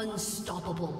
Unstoppable.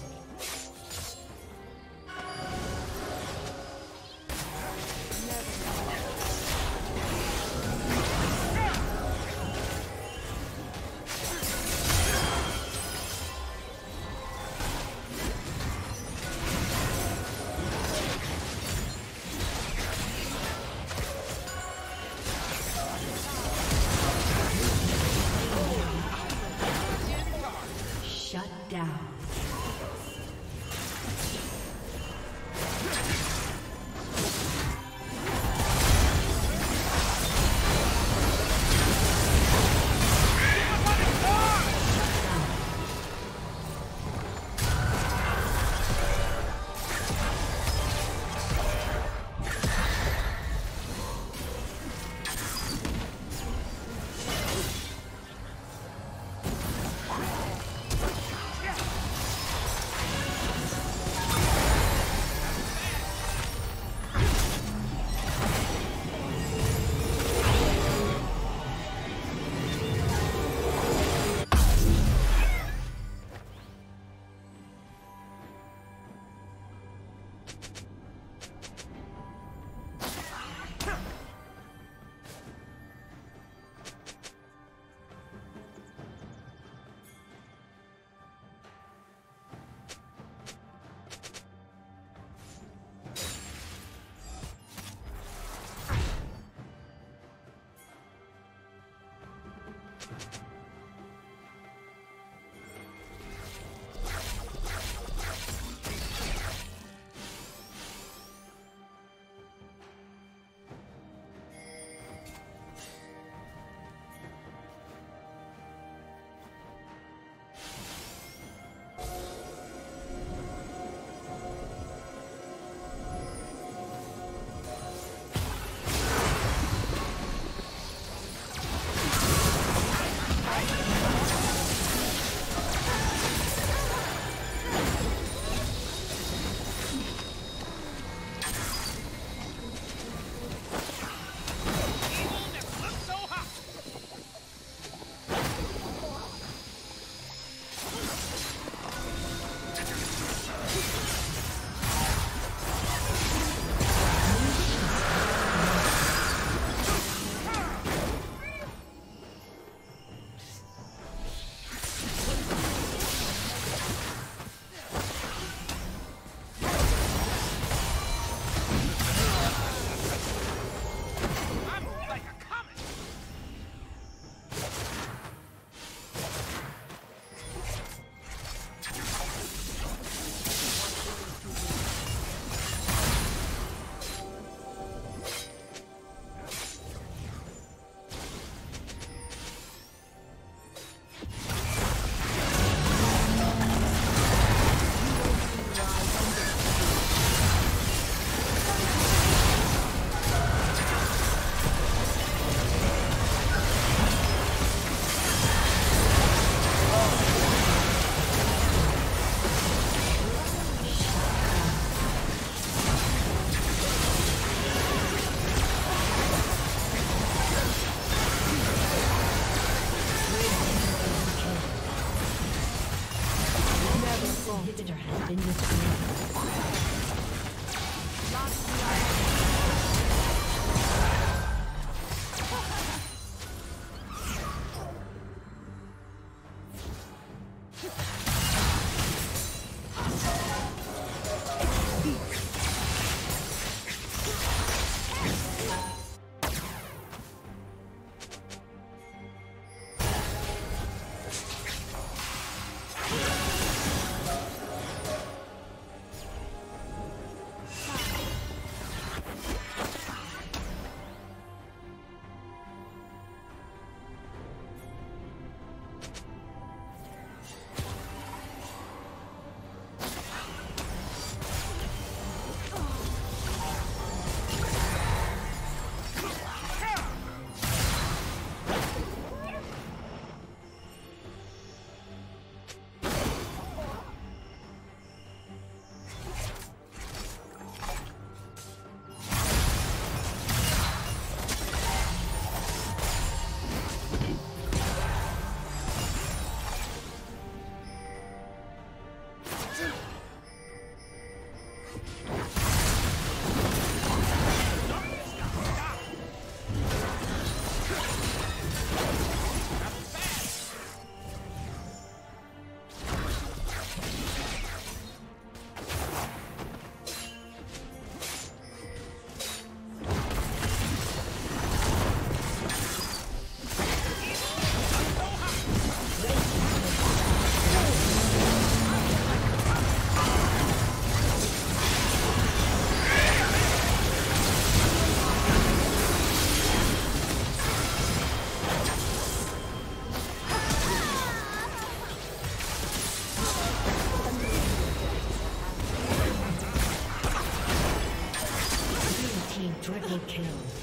Kill.